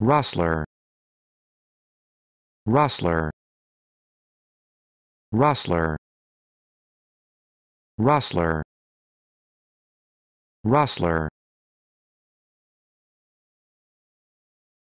Rustler. Rustler. Rustler. Rustler. Rustler.